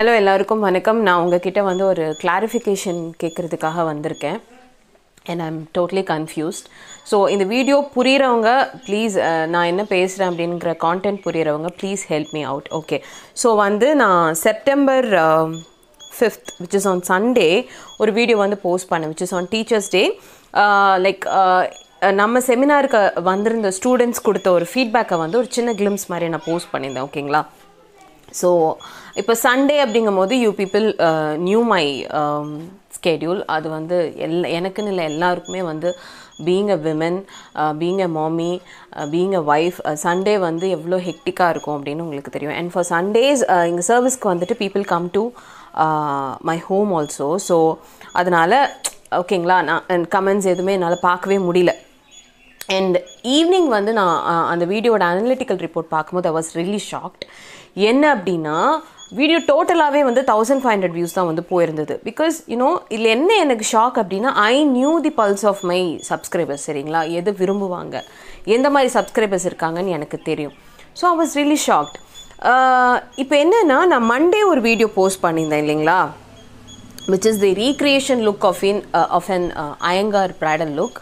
Hello எல்லாருக்கும் வணக்கம். நான் உங்ககிட்ட வந்து ஒரு கிளாரிஃபிகேஷன் கேட்குறதுக்காக வந்திருக்கேன். And I'm totally confused so இந்த வீடியோ புரிகிறவங்க ப்ளீஸ் நான் என்ன பேசுகிறேன் அப்படிங்கிற content புரிகிறவங்க please help me out okay so வந்து நான் September fifth which is on Sunday ஒரு வீடியோ வந்து போஸ்ட் பண்ணேன் which is on teachers day like நம்ம செமினாருக்கு வந்திருந்த ஸ்டூடெண்ட்ஸ் கொடுத்த ஒரு ஃபீட்பேக்கை வந்து ஒரு சின்ன கிளிம்ஸ் மாதிரி நான் போஸ்ட் பண்ணியிருந்தேன் ஓகேங்களா ஸோ இப்போ சண்டே அப்படிங்கும் போது you people knew my schedule அது வந்து எல் எனக்குன்னு இல்லை எல்லாருக்குமே வந்து being a women being a mami being a wife Sunday வந்து எவ்வளோ ஹெக்டிக்காக இருக்கும் அப்படின்னு உங்களுக்கு தெரியும். அண்ட் ஃபார் சண்டேஸ் எங்கள் சர்வீஸ்க்கு வந்துட்டு people come to my home also so அதனால் ஓகேங்களா நான் கமெண்ட்ஸ் எதுவுமே என்னால் பார்க்கவே முடியல. அண்ட் ஈவினிங் வந்து நான் uh, அந்த வீடியோட அனலிட்டிக்கல் ரிப்போர்ட் பார்க்கும்போது ஐ வாஸ் ரியலி ஷாக்ட் என்ன அப்படின்னா வீடியோ டோட்டலாகவே வந்து தௌசண்ட் ஃபைவ் ஹண்ட்ரட் வியூஸ் தான் வந்து போயிருந்தது. பிகாஸ் யூனோ இதில் என்ன எனக்கு ஷாக் அப்படின்னா I knew the pulse of my subscribers சரிங்களா? எது விரும்புவாங்க? எந்த மாதிரி சப்ஸ்கிரைபர்ஸ் இருக்காங்கன்னு எனக்கு தெரியும். So I was really shocked இப்போ என்னென்னா நான் மண்டே ஒரு வீடியோ போஸ்ட் பண்ணியிருந்தேன் இல்லைங்களா? Which is the recreation look of in of an Iyengar uh, look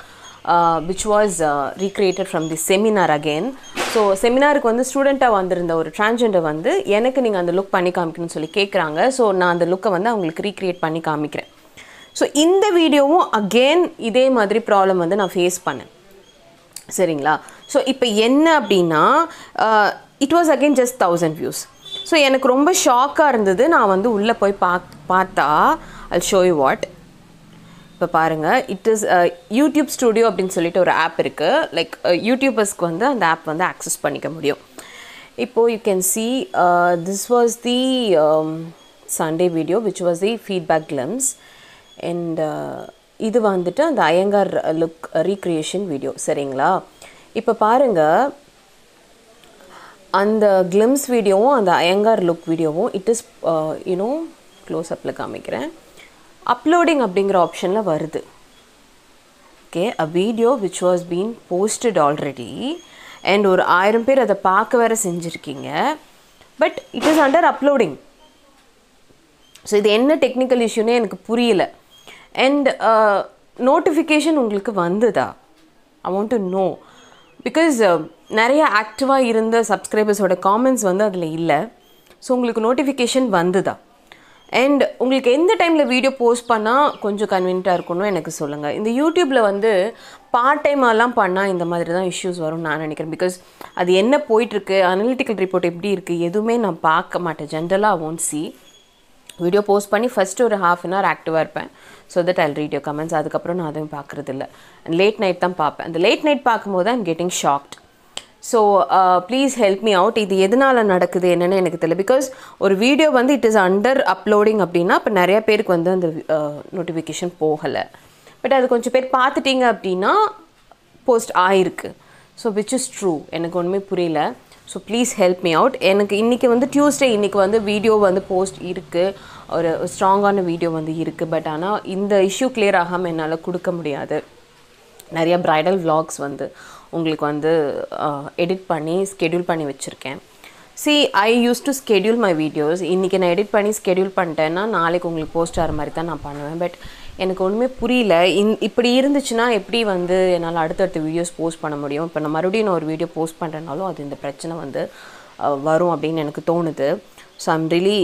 which was recreated from the seminar again so செமினாருக்கு வந்து ஸ்டூடெண்ட்டாக வந்திருந்த ஒரு டிரான்ஜெண்டர் வந்து எனக்கு நீங்கள் அந்த லுக் பண்ணி காமிக்கணும்னு சொல்லி கேட்குறாங்க ஸோ நான் அந்த லுக்கை வந்து அவங்களுக்கு ரீக்ரியேட் பண்ணி காமிக்கிறேன். ஸோ இந்த வீடியோவும் அகெயின் இதே மாதிரி ப்ராப்ளம் வந்து நான் ஃபேஸ் பண்ணேன். சரிங்களா? ஸோ இப்போ என்ன அப்படின்னா it was again just thousand views so எனக்கு ரொம்ப ஷாக்காக இருந்தது. நான் வந்து உள்ளே போய் பா பார்த்தா ஐ ஷோ யூ வாட் இப்போ பாருங்கள் இட் இஸ் யூடியூப் ஸ்டுடியோ அப்படின்னு சொல்லிட்டு ஒரு ஆப் இருக்குது லைக் யூடியூபர்ஸ்க்கு வந்து அந்த ஆப் வந்து ஆக்சஸ் பண்ணிக்க முடியும். இப்போது you can see this was the Sunday video which was the feedback glimpse and இது வந்துட்டு அந்த அயங்கார் லுக் ரீக்ரியேஷன் வீடியோ சரிங்களா? இப்போ பாருங்கள் அந்த கிளிம்ஸ் வீடியோவும் அந்த அயங்கார் லுக் வீடியோவும் it is you know close அப்பில் காமிக்கிறேன். அப்லோடிங் அப்படிங்கிற ஆப்ஷனில் வருது. Okay a video which was been posted already and ஒரு ஆயிரம் பேர் அதை பார்க்க வேற செஞ்சுருக்கீங்க. But it is under uploading so இது என்ன டெக்னிக்கல் இஷ்யூனே எனக்கு புரியல. அண்ட் நோட்டிஃபிகேஷன் uh, உங்களுக்கு வந்ததா? I want to know because நிறைய ஆக்டிவாக இருந்த சப்ஸ்கிரைபர்ஸோட காமெண்ட்ஸ் வந்து அதில் இல்லை. ஸோ உங்களுக்கு நோட்டிஃபிகேஷன் வந்துதா? அண்ட் உங்களுக்கு எந்த டைமில் வீடியோ போஸ்ட் பண்ணால் கொஞ்சம் கன்வீனியாக இருக்கணும் எனக்கு சொல்லுங்கள் இந்த யூடியூப்பில் வந்து பார்ட் டைமாலாம் பண்ணால் இந்த மாதிரி தான் இஷ்யூஸ் வரும்னு நான் நினைக்கிறேன். பிகாஸ் அது என்ன போயிட்டுருக்கு அனலிட்டிக்கல் ரிப்போர்ட் எப்படி இருக்குது எதுவுமே நான் பார்க்க மாட்டேன். ஜென்ரலாக ஒன்ட் சி வீடியோ போஸ்ட் பண்ணி ஃபஸ்ட்டு ஒரு ஹாஃப் அன் ஹவர் ஆக்டிவாக இருப்பேன். So that I'll read your comments அதுக்கப்புறம் நான் அதுவும் பார்க்குறதில்ல. அண்ட் லேட் நைட் தான் பார்ப்பேன். அந்த லேட் நைட் பார்க்கும்போது I'm getting shocked so please help me out இது எதனால் நடக்குது என்னென்னு எனக்கு தெரியல. பிகாஸ் ஒரு வீடியோ வந்து இட் இஸ் அண்டர் அப்லோடிங் அப்படின்னா இப்போ நிறைய பேருக்கு வந்து அந்த நோட்டிஃபிகேஷன் போகலை. பட் அது கொஞ்சம் பேர் பார்த்துட்டீங்க அப்படின்னா போஸ்ட் ஆயிருக்கு. ஸோ விச் இஸ் ட்ரூ எனக்கு ஒன்றுமே புரியல. So please help me out எனக்கு இன்றைக்கி வந்து டியூஸ்டே இன்றைக்கி வந்து வீடியோ வந்து போஸ்ட் இருக்குது ஒரு ஸ்ட்ராங்கான வீடியோ வந்து இருக்குது பட் ஆனால் இந்த இஷ்யூ கிளியர் ஆகாமல் என்னால் கொடுக்க முடியாது. நிறைய ப்ரைடல் விலாக்ஸ் வந்து உங்களுக்கு வந்து எடிட் பண்ணி ஸ்கெடியூல் பண்ணி வச்சுருக்கேன். See I used to schedule my videos இன்றைக்கி நான் எடிட் பண்ணி ஸ்கெடியூல் பண்ணிட்டேன்னா நாளைக்கு உங்களுக்கு போஸ்ட் ஆகிற மாதிரி தான் நான் பண்ணுவேன். பட் எனக்கு ஒன்றுமே புரியல. இன் இப்படி இருந்துச்சுன்னா எப்படி வந்து என்னால் அடுத்தடுத்த வீடியோஸ் போஸ்ட் பண்ண முடியும்? இப்போ நான் மறுபடியும் நான் ஒரு வீடியோ போஸ்ட் பண்ணுறனாலும் அது இந்த பிரச்சனை வந்து வரும் அப்படின்னு எனக்கு தோணுது. So I'm really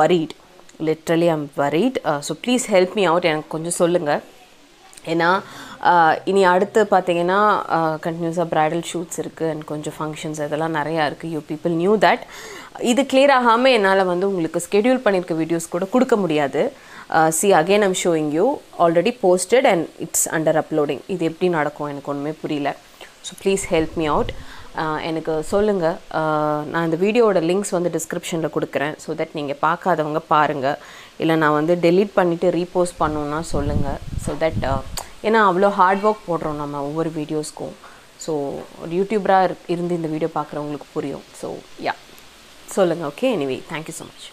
worried literally I'm worried so please help me out எனக்கு கொஞ்சம் சொல்லுங்கள் ஏன்னா இனி அடுத்து பார்த்தீங்கன்னா கண்டினியூஸாக ப்ரைடல் ஷூட்ஸ் இருக்குது அண்ட் கொஞ்சம் ஃபங்க்ஷன்ஸ் இதெல்லாம் நிறையா இருக்குது யூ பீப்புள் நியூ தட் இது கிளியர் ஆகாமல் என்னால் வந்து உங்களுக்கு ஸ்கெடியூல் பண்ணியிருக்க வீடியோஸ் கூட கொடுக்க முடியாது. See again I'm showing you already posted and it's under uploading இது எப்படி நடக்கும் எனக்கு ஒன்றுமே புரியல. So please help me out எனக்கு சொல்லுங்கள் நான் இந்த வீடியோவோட லிங்க்ஸ் வந்து டிஸ்கிரிப்ஷனில் கொடுக்குறேன். ஸோ தட் நீங்கள் பார்க்காதவங்க பாருங்கள் இல்லை நான் வந்து டெலீட் பண்ணிவிட்டு ரீபோஸ்ட் பண்ணணுன்னா சொல்லுங்கள் ஸோ தட் ஏன்னா அவ்வளோ ஹார்ட் ஒர்க் போடுறோம் நம்ம ஒவ்வொரு வீடியோஸ்க்கும் ஸோ ஒரு யூடியூபராக இருந்து இந்த வீடியோ பார்க்குறவங்களுக்கு புரியும். ஸோ யா சொல்லுங்கள் okay anyway thank you so much